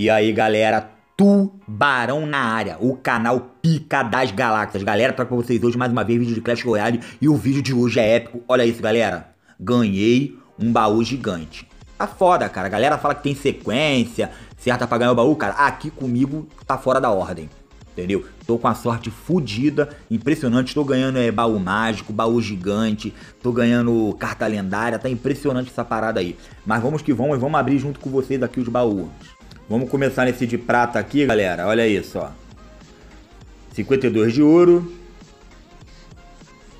E aí, galera, Tubarão na área, o canal Pica das Galáxias. Galera, trago pra vocês hoje mais uma vez vídeo de Clash Royale e o vídeo de hoje é épico. Olha isso, galera. Ganhei um baú gigante. Tá foda, cara. A galera fala que tem sequência, certa pra ganhar o baú, cara. Aqui comigo tá fora da ordem. Entendeu? Tô com a sorte fodida, impressionante. Tô ganhando é, baú mágico, baú gigante, tô ganhando carta lendária. Tá impressionante essa parada aí. Mas vamos que vamos, vamos abrir junto com vocês aqui os baús. Vamos começar nesse de prata aqui, galera. Olha isso, ó. 52 de ouro.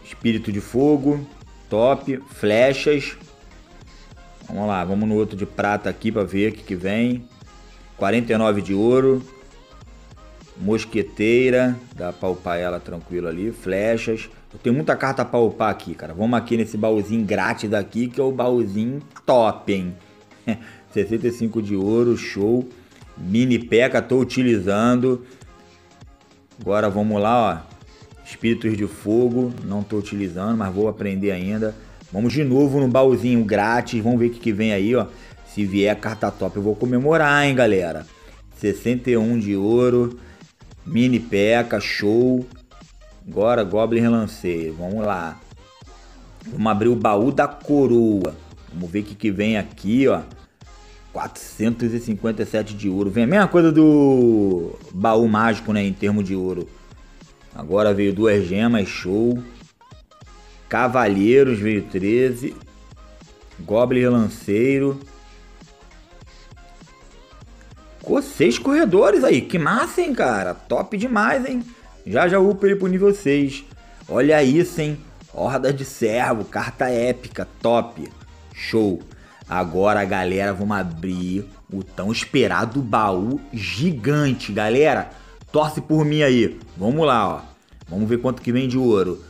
Espírito de fogo. Top. Flechas. Vamos lá, vamos no outro de prata aqui para ver o que, que vem. 49 de ouro. Mosqueteira. Dá pra upar ela tranquilo ali. Flechas. Eu tenho muita carta pra upar aqui, cara. Vamos aqui nesse baúzinho grátis daqui, que é o baúzinho top, hein? 65 de ouro, show. Mini P.E.K.K.A. tô utilizando. Agora vamos lá, ó. Espíritos de fogo, não tô utilizando, mas vou aprender ainda. Vamos de novo no baúzinho grátis, vamos ver o que, que vem aí, ó. Se vier carta top, eu vou comemorar, hein, galera. 61 de ouro, mini P.E.K.K.A. show. Agora Goblin Relanceio, vamos lá. Vamos abrir o baú da coroa. Vamos ver o que, que vem aqui, ó. 457 de ouro. Vem a mesma coisa do baú mágico, né? Em termos de ouro. Agora veio duas gemas, show. Cavalheiros veio 13. Goblin Relanceiro. Ficou seis corredores aí. Que massa, hein, cara? Top demais, hein? Já já upa ele pro nível 6. Olha isso, hein? Horda de servo, carta épica, top. Show. Agora, galera, vamos abrir o tão esperado baú gigante, galera. Torce por mim aí. Vamos lá, ó. Vamos ver quanto que vem de ouro.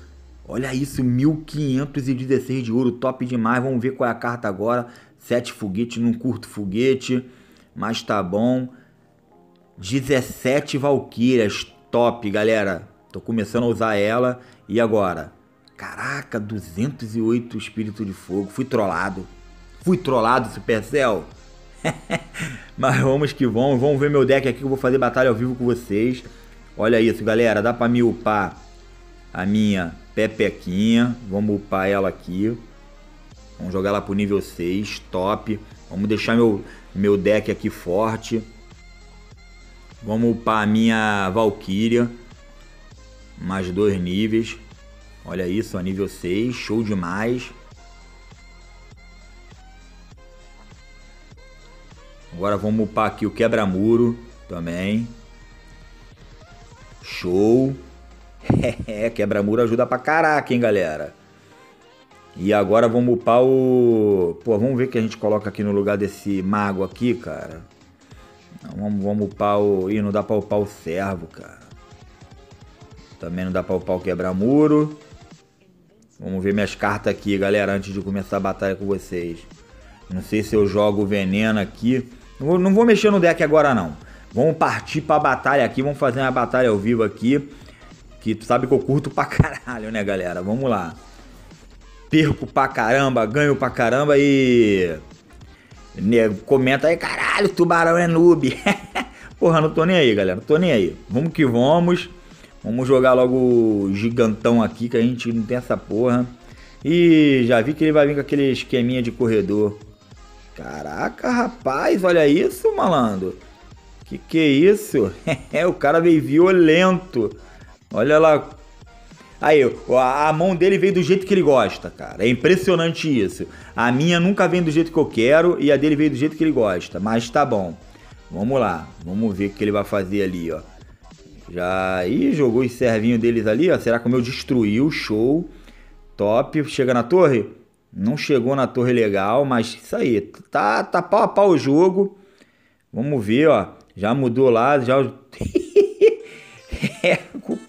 Olha isso, 1516 de ouro, top demais. Vamos ver qual é a carta agora. Sete foguete, não curto foguete, mas tá bom. 17 valquírias, top, galera. Tô começando a usar ela. E agora? Caraca, 208 espírito de fogo. Fui trollado. Fui trollado, Supercell. Mas vamos que vamos. Vamos ver meu deck aqui que eu vou fazer batalha ao vivo com vocês. Olha isso, galera. Dá pra me upar a minha Pepequinha. Vamos upar ela aqui. Vamos jogar ela pro nível 6. Top. Vamos deixar meu, meu deck aqui forte. Vamos upar a minha Valkyria. Mais dois níveis. Olha isso, a nível 6. Show demais. Agora vamos upar aqui o quebra-muro também. Show. É, quebra-muro ajuda pra caraca, hein, galera. E agora vamos upar o... Pô, vamos ver o que a gente coloca aqui no lugar desse mago aqui, cara. Vamos, vamos upar o... Ih, não dá pra upar o servo, cara. Também não dá pra upar o quebra-muro. Vamos ver minhas cartas aqui, galera, antes de começar a batalha com vocês. Não sei se eu jogo veneno aqui. Não vou mexer no deck agora não. Vamos partir pra batalha aqui, vamos fazer uma batalha ao vivo aqui. Que tu sabe que eu curto pra caralho, né, galera? Vamos lá. Perco pra caramba, ganho pra caramba e... Comenta aí, caralho, tubarão é noob. Porra, não tô nem aí, galera, não tô nem aí. Vamos que vamos. Vamos jogar logo o gigantão aqui, que a gente não tem essa porra. E já vi que ele vai vir com aquele esqueminha de corredor. Caraca, rapaz, olha isso, malandro. Que que é isso? É, o cara veio violento. Olha lá. Aí, a mão dele veio do jeito que ele gosta, cara. É impressionante isso. A minha nunca vem do jeito que eu quero e a dele veio do jeito que ele gosta. Mas tá bom. Vamos lá. Vamos ver o que ele vai fazer ali, ó. Já. Ih, jogou os servinhos deles ali, ó. Será que o meu destruiu? Show. Top. Chega na torre? Não chegou na torre legal, mas isso aí, tá, tá pau a pau o jogo. Vamos ver, ó. Já mudou lá, já. é,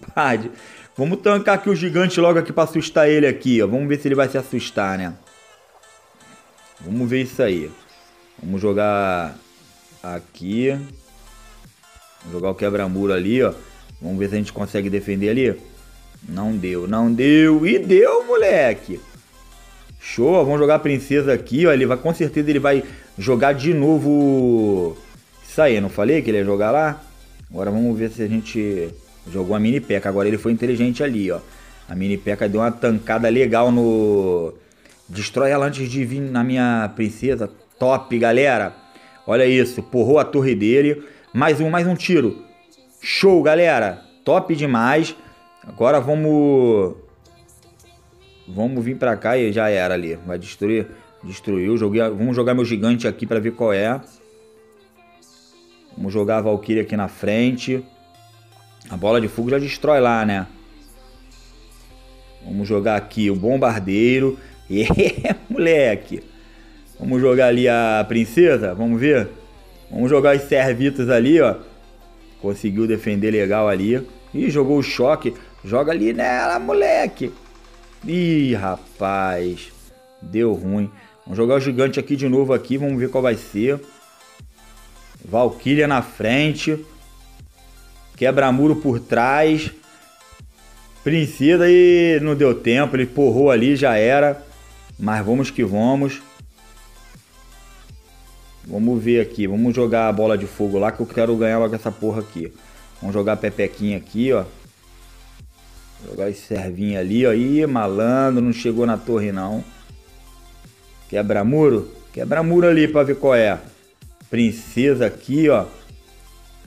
Vamos tancar aqui o gigante logo aqui pra assustar ele aqui, ó. Vamos ver se ele vai se assustar, né? Vamos ver isso aí. Vamos jogar Aqui. Vou jogar o quebra-muro ali, ó. Vamos ver se a gente consegue defender ali. Não deu, não deu. E deu, moleque. Show, vamos jogar a princesa aqui, ó. Ele vai, com certeza ele vai jogar de novo. Isso aí, não falei que ele ia jogar lá? Agora vamos ver se a gente jogou a mini peca. Agora ele foi inteligente ali, ó. A mini peca deu uma tancada legal no. Destrói ela antes de vir na minha princesa. Top, galera. Olha isso, porrou a torre dele. Mais um, mais um tiro. Show, galera. Top demais. Agora vamos... Vamos vir pra cá e já era ali. Vai destruir. Destruiu. Joguei, vamos jogar meu gigante aqui pra ver qual é. Vamos jogar a Valkyrie aqui na frente. A bola de fogo já destrói lá, né? Vamos jogar aqui o bombardeiro. É, moleque. Vamos jogar ali a princesa, vamos ver? Vamos jogar os servitos ali, ó. Conseguiu defender legal ali. Ih, jogou o choque. Joga ali nela, moleque. Ih, rapaz. Deu ruim. Vamos jogar o gigante aqui de novo aqui. Vamos ver qual vai ser. Valkyria na frente. Quebra-muro por trás. Princesa e não deu tempo. Ele porrou ali, já era. Mas vamos que vamos. Vamos ver aqui. Vamos jogar a bola de fogo lá que eu quero ganhar logo essa porra aqui. Vamos jogar a pepequinha aqui, ó. Jogar esse servinho ali, ó. Ih, malandro, não chegou na torre não. Quebra muro? Quebra muro ali pra ver qual é. Princesa aqui, ó.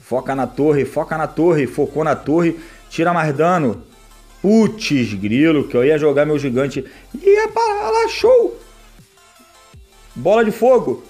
Foca na torre, foca na torre. Focou na torre. Tira mais dano. Putz, grilo, que eu ia jogar meu gigante. Ia parar lá, show! Bola de fogo.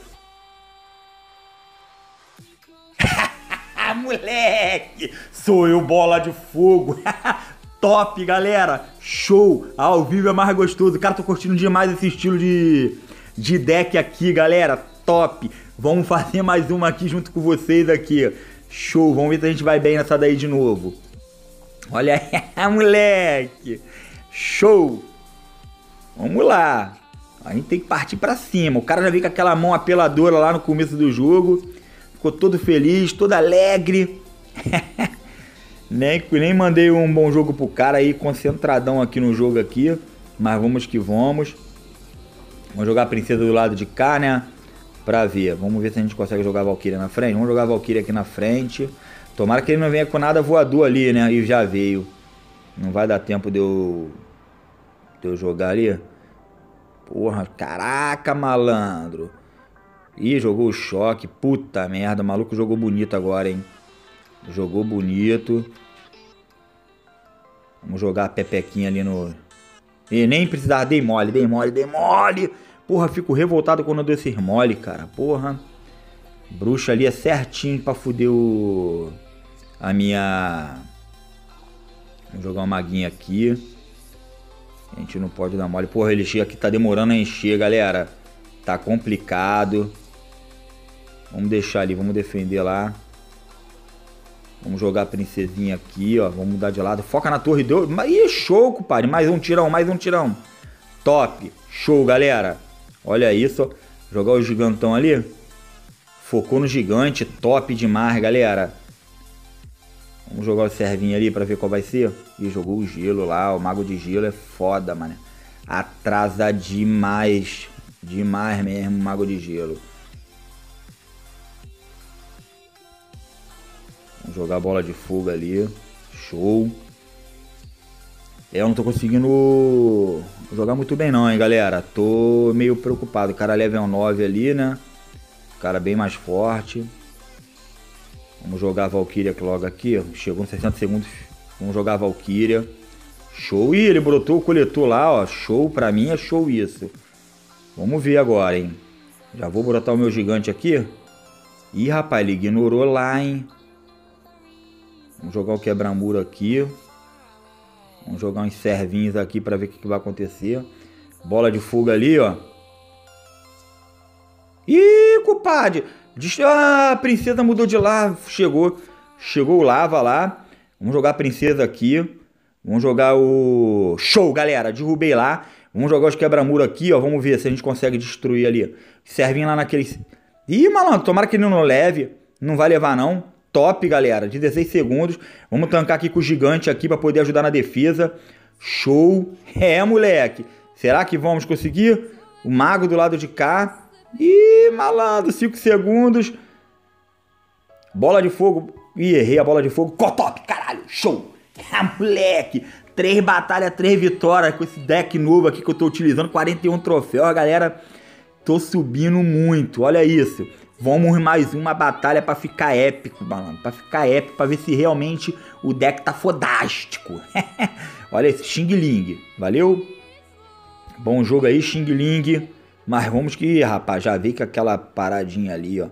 moleque! Sou eu, bola de fogo! Top, galera! Show! Ao vivo é mais gostoso. Cara, tô curtindo demais esse estilo de, de deck aqui, galera. Top! Vamos fazer mais uma aqui junto com vocês aqui. Show! Vamos ver se a gente vai bem nessa daí de novo. Olha aí, moleque! Show! Vamos lá! A gente tem que partir para cima. O cara já veio com aquela mão apeladora lá no começo do jogo ficou todo feliz, todo alegre. nem, nem mandei um bom jogo pro cara aí, concentradão aqui no jogo aqui. Mas vamos que vamos. Vamos jogar a princesa do lado de cá, né? Pra ver. Vamos ver se a gente consegue jogar a Valkyria na frente. Vamos jogar a Valkyria aqui na frente. Tomara que ele não venha com nada voador ali, né? E já veio. Não vai dar tempo de eu... De eu jogar ali. Porra, caraca, malandro. Ih, jogou o choque. Puta merda, o maluco jogou bonito agora, hein? Jogou bonito. Vamos jogar a pepequinha ali no... E nem precisar, dei mole, dei mole, dei mole. Porra, fico revoltado quando eu dou esse mole, cara. Porra. Bruxa ali é certinho pra fuder o... A minha... Vamos jogar uma maguinha aqui. A gente não pode dar mole. Porra, ele chega aqui, tá demorando a encher, galera. Tá complicado. Vamos deixar ali, vamos defender lá. Vamos jogar a princesinha aqui, ó. Vamos mudar de lado. Foca na torre. Deu... Ih, show, compadre. Mais um tirão, mais um tirão. Top. Show, galera. Olha isso. Jogar o gigantão ali. Focou no gigante. Top demais, galera. Vamos jogar o servinho ali pra ver qual vai ser. E jogou o gelo lá. O mago de gelo é foda, mano. Atrasa demais. Demais mesmo, mago de gelo. Vamos jogar a bola de fogo ali. Show. É, eu não tô conseguindo jogar muito bem não, hein, galera. Tô meio preocupado. O cara level 9 ali, né? O cara bem mais forte. Vamos jogar a Valkyria logo aqui. Chegou nos 60 segundos. Vamos jogar a Valkyria. Show. Ih, ele brotou o coletor lá, ó. Show. Pra mim é show isso. Vamos ver agora, hein. Já vou brotar o meu gigante aqui. Ih, rapaz, ele ignorou lá, hein. Vamos jogar o quebra-muro aqui. Vamos jogar uns servinhos aqui para ver o que, que, vai acontecer. Bola de fuga ali, ó. Ih, culpade! Ah, a princesa mudou de lá. Chegou. Chegou o lava lá. Vamos jogar a princesa aqui. Vamos jogar o... Show, galera! Derrubei lá. Vamos jogar os quebra-muro aqui, ó. Vamos ver se a gente consegue destruir ali. Servinho lá naquele... Ih, malandro, tomara que ele não leve. Não vai levar, não. Top, galera. 16 segundos. Vamos tancar aqui com o gigante aqui para poder ajudar na defesa. Show. É, moleque. Será que vamos conseguir? O mago do lado de cá. Ih, malandro. 5 segundos. Bola de fogo. Ih, errei a bola de fogo. Top, caralho. Show. Ah, moleque. Três batalhas, três vitórias com esse deck novo aqui que eu tô utilizando. 41 troféus, galera. Tô subindo muito. Olha isso. Vamos mais uma batalha para ficar épico, malandro. Pra ficar épico, pra ver se realmente o deck tá fodástico. Olha esse, Xing Ling. Valeu? Bom jogo aí, Xing Ling. Mas vamos que, rapaz, já vi que aquela paradinha ali, ó.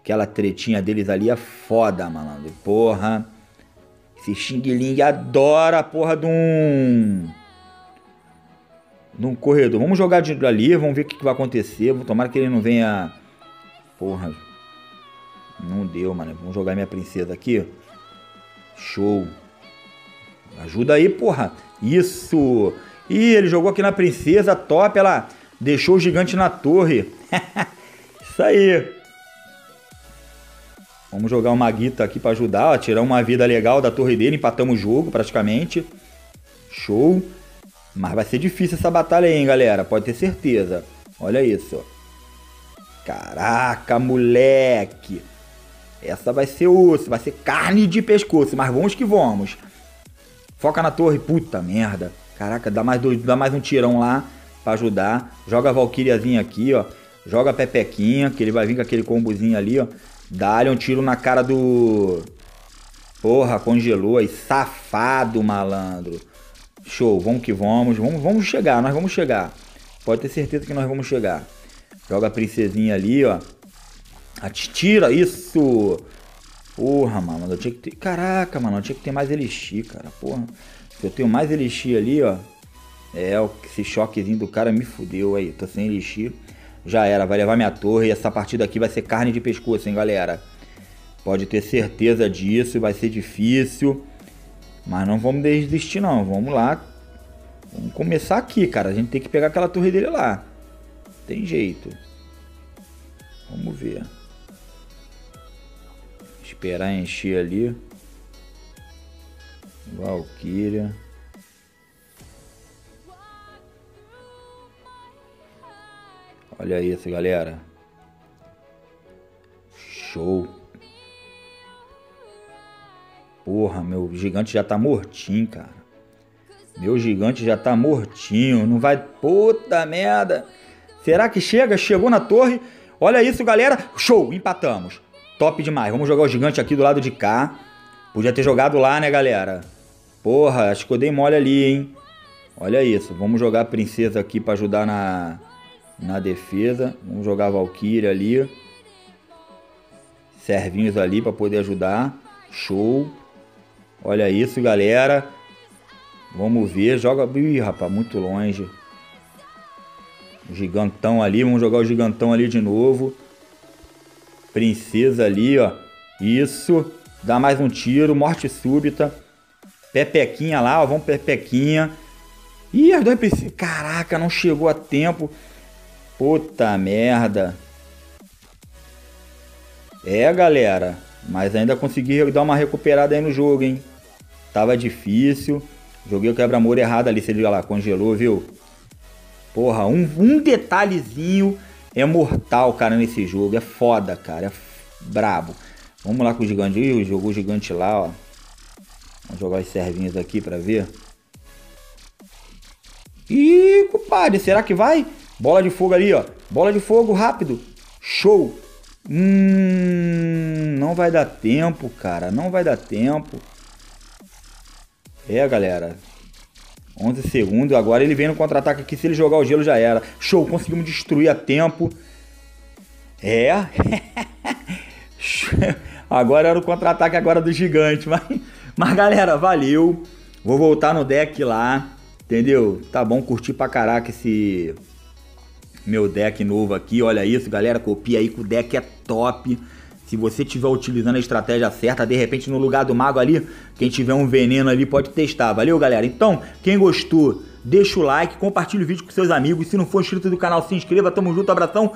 Aquela tretinha deles ali é foda, malandro. Porra. Esse Xing Ling adora a porra de um... De um corredor. Vamos jogar de ali, vamos ver o que, que vai acontecer. Tomara que ele não venha Porra. Não deu, mano. Vamos jogar minha princesa aqui. Show. Ajuda aí, porra. Isso. Ih, ele jogou aqui na princesa. Top. Ela deixou o gigante na torre. Isso aí. Vamos jogar uma guita aqui para ajudar. Ó, tirar uma vida legal da torre dele. Empatamos o jogo praticamente. Show. Mas vai ser difícil essa batalha aí, hein, galera. Pode ter certeza. Olha isso. Caraca, moleque. Essa vai ser osso, vai ser carne de pescoço, mas vamos que vamos. Foca na torre, puta merda. Caraca, dá mais, dois, dá mais um tirão lá pra ajudar. Joga a Valkyriazinha aqui, ó. Joga a Pepequinha, que ele vai vir com aquele combozinho ali, ó. Dá-lhe um tiro na cara do... Porra, congelou aí. Safado, malandro. Show, vamos que vamos. Vamos, vamos chegar, nós vamos chegar. Pode ter certeza que nós vamos chegar. Joga a princesinha ali, ó. Atira, isso! Porra, mano, eu tinha que ter... Caraca, mano, eu tinha que ter mais elixir, cara, porra. Se eu tenho mais elixir ali, ó. É, esse choquezinho do cara me fudeu aí. Tô sem elixir. Já era, vai levar minha torre e essa partida aqui vai ser carne de pescoço, hein, galera. Pode ter certeza disso, vai ser difícil. Mas não vamos desistir, não. Vamos lá. Vamos começar aqui, cara. A gente tem que pegar aquela torre dele lá. Tem jeito. Vamos ver. Esperar encher ali. Valkyria. Olha isso, galera. Show. Porra, meu gigante já tá mortinho, cara. Meu gigante já tá mortinho. Não vai... Puta merda. Será que chega? Chegou na torre. Olha isso, galera. Show, empatamos. Top demais. Vamos jogar o gigante aqui do lado de cá. Podia ter jogado lá, né, galera? Porra, acho que eu dei mole ali, hein? Olha isso. Vamos jogar a princesa aqui para ajudar na, na defesa. Vamos jogar a Valkyria ali. Servinhos ali para poder ajudar. Show. Olha isso, galera. Vamos ver. Joga... Ih, rapaz, muito longe. Gigantão ali, vamos jogar o gigantão ali de novo. Princesa ali, ó. Isso. Dá mais um tiro, morte súbita. Pepequinha lá, ó. Vamos Pepequinha. Ih, as duas princesas. Caraca, não chegou a tempo. Puta merda. É, galera. Mas ainda consegui dar uma recuperada aí no jogo, hein? Tava difícil. Joguei o quebra-muro errado ali, você liga lá, congelou, viu? Porra, um, um detalhezinho é mortal, cara, nesse jogo. É foda, cara. É brabo. Vamos lá com o gigante. Ih, jogou o gigante lá, ó. Vamos jogar os servinhos aqui pra ver. Ih, compadre, será que vai? Bola de fogo ali, ó. Bola de fogo, rápido. Show. Hum, não vai dar tempo, cara. Não vai dar tempo. É, galera. 11 segundos. Agora ele vem no contra-ataque aqui. Se ele jogar o gelo, já era. Show, conseguimos destruir a tempo. É. agora era o contra-ataque agora do gigante. Mas, mas, galera, valeu. Vou voltar no deck lá. Entendeu? Tá bom, curti pra caraca esse meu deck novo aqui. Olha isso, galera. Copia aí que o deck é top. Se você estiver utilizando a estratégia certa, de repente no lugar do mago ali, quem tiver um veneno ali pode testar. Valeu, galera? Então, quem gostou, deixa o like, compartilha o vídeo com seus amigos. Se não for inscrito do canal, se inscreva. Tamo junto, abração.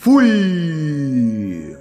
Fui!